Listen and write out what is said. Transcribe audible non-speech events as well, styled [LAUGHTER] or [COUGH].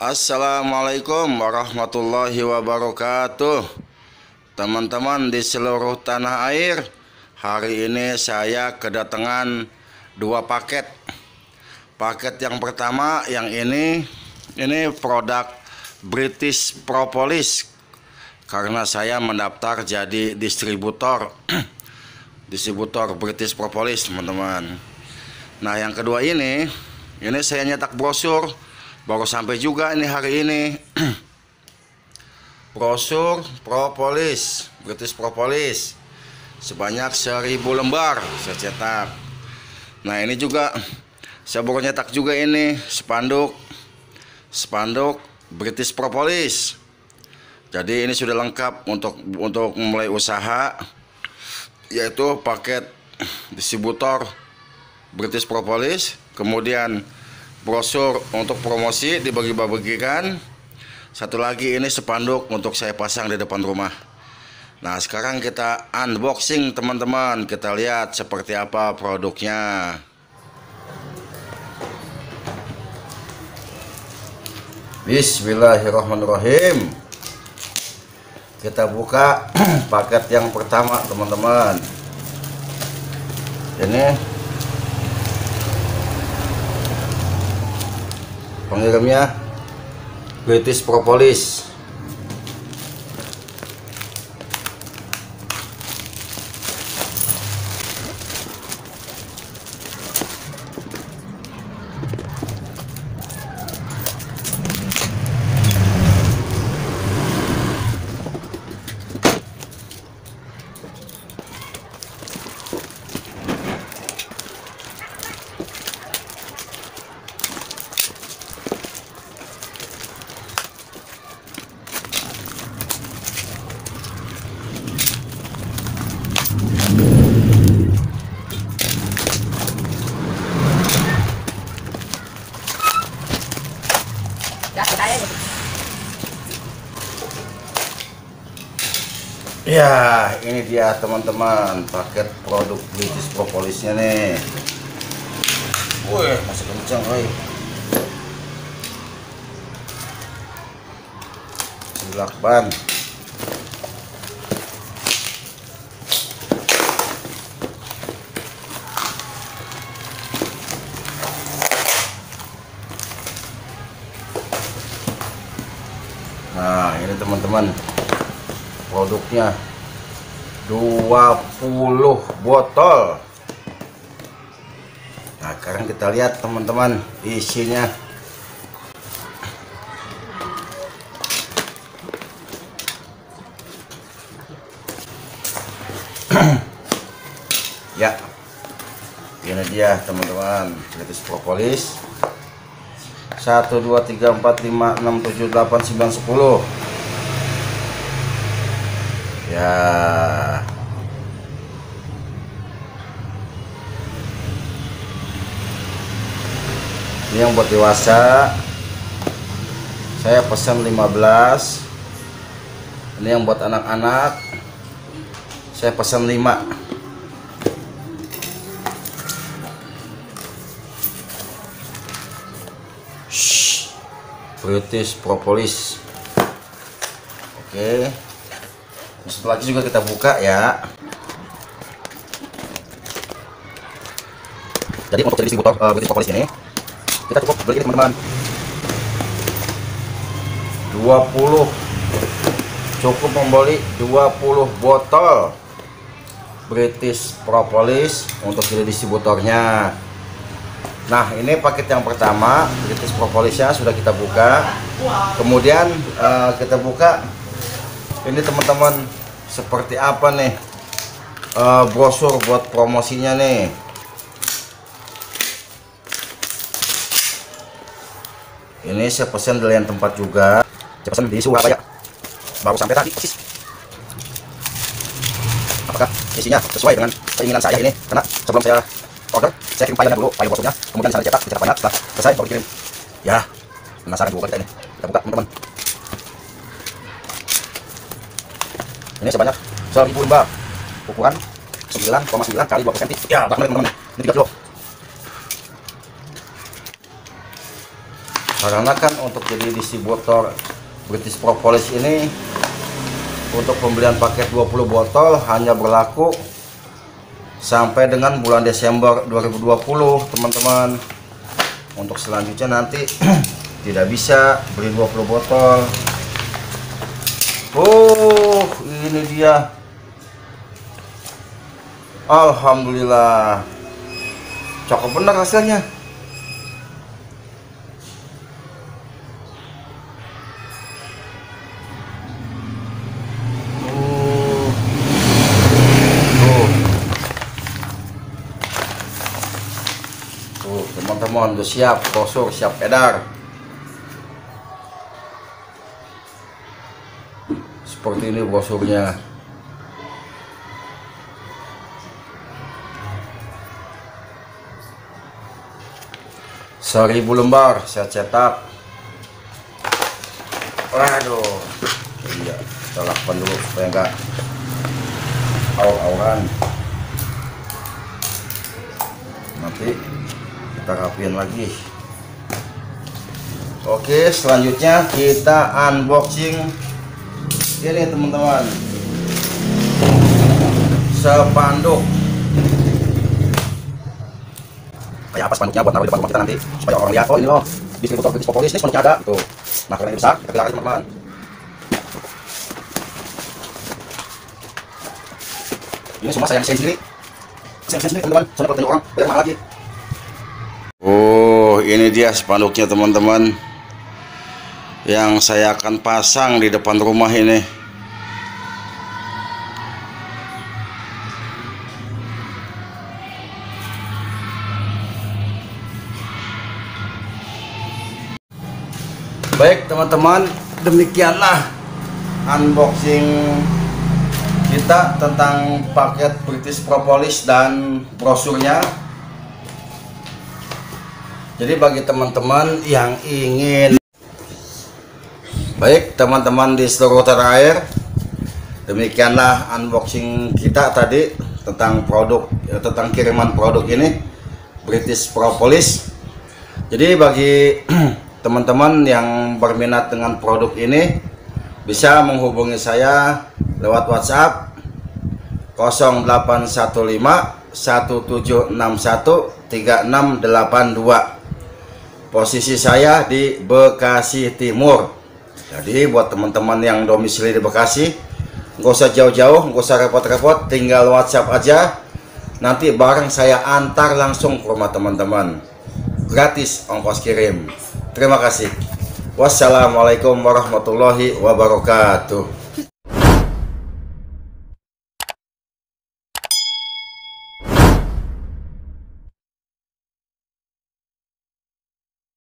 Assalamualaikum warahmatullahi wabarakatuh. Teman-teman di seluruh tanah air Hari ini saya kedatangan dua paket. Paket yang pertama yang ini Ini produk British Propolis. Karena saya mendaftar jadi distributor [CLEARS THROAT] Distributor British Propolis teman-teman. Nah yang kedua ini Ini saya nyetak brosur baru sampai juga ini hari ini. [CLEARS THROAT] Brosur propolis British propolis. Sebanyak 1000 lembar saya cetak nah ini juga saya baru nyetak juga ini spanduk. Spanduk British propolis. Jadi ini sudah lengkap untuk untuk mulai usaha yaitu paket distributor British propolis. Kemudian brosur untuk promosi dibagi-bagikan. Satu lagi ini spanduk untuk saya pasang di depan rumah. Nah, sekarang kita unboxing teman-teman. Kita lihat seperti apa produknya. Bismillahirrahmanirrahim. Kita buka [CLEARS THROAT] paket yang pertama, teman-teman. Ini pengirimnya British Propolis Ya, ini dia teman-teman paket produk British Propolisnya nih. Wih, masih kencang, woi. Silakban. Nah, ini teman-teman produknya 20 botol. Nah sekarang kita lihat teman-teman isinya. [CLEARS THROAT] Ya ini dia teman-teman gratis propolis 1 2 3 4 5 6 7 8 9 10 ya. Ini yang buat dewasa. Saya pesan 15 ini yang buat anak-anak. Saya pesan 5 British propolis oke. Setelah lagi juga kita buka ya. Jadi untuk jadi distributor uh, British Propolis ini kita cukup beli teman-teman. 20 cukup membeli 20 botol British Propolis untuk jadi distributornya nah ini paket yang pertama British Propolisnya sudah kita buka. Kemudian uh, kita buka. Ini teman-teman seperti apa nih uh, brosur buat promosinya nih? Ini saya pesan dari yang tempat juga. Saya pesan di Surabaya. Baru sampai tadi. Apakah isinya sesuai dengan keinginan saya ini? Karena sebelum saya order saya kirim filenya dulu file brosurnya kemudian saya cetak cetak banyak setelah selesai baru kirim ya penasaran juga kita ini. Kita buka teman-teman. Ini sebanyak 1000 lembar. Ukuran 9,9 kali 20 cm ya banget teman-teman. Ini 3 kilo. Karena kan untuk jadi distributor British Propolis ini untuk pembelian paket 20 botol hanya berlaku sampai dengan bulan Desember 2020 teman-teman. Untuk selanjutnya nanti [CLEARS THROAT] tidak bisa beli 20 botol. Oh ini dia. Alhamdulillah. Cakep bener hasilnya Teman-teman udah siap, brosur siap edar. Seperti ini brosurnya. Seribu lembar saya cetak. Waduh, iya, kita lakukan dulu supaya enggak aur-auran. Nanti kita rapiin lagi. Oke selanjutnya kita unboxing. Ini teman-teman. Sepanduk. Kayak apa spanduknya buat naruh di depan rumah kita nanti supaya orang lihat oh ini loh distributor British Propolis ini spanduknya ada. Tuh nah karena ini besar kita keluarin teman-teman. Ini semua saya desain sendiri. Saya desain sendiri teman-teman. Saya dapat orang bayar mahal lagi ini dia spanduknya teman-teman. Yang saya akan pasang di depan rumah ini. Baik, teman-teman, demikianlah unboxing kita tentang paket British Propolis dan brosurnya jadi bagi teman-teman yang ingin baik teman-teman di seluruh tanah air demikianlah unboxing kita tadi tentang produk ya, tentang kiriman produk ini British Propolis. Jadi bagi [CLEARS THROAT] teman-teman yang berminat dengan produk ini bisa menghubungi saya lewat WhatsApp 0815 1761 3682 posisi saya di Bekasi Timur. Jadi buat teman-teman yang domisili di Bekasi nggak usah jauh-jauh nggak usah repot-repot tinggal WhatsApp aja. Nanti barang saya antar langsung ke rumah teman-teman. Gratis ongkos kirim. Terima kasih. Wassalamualaikum warahmatullahi wabarakatuh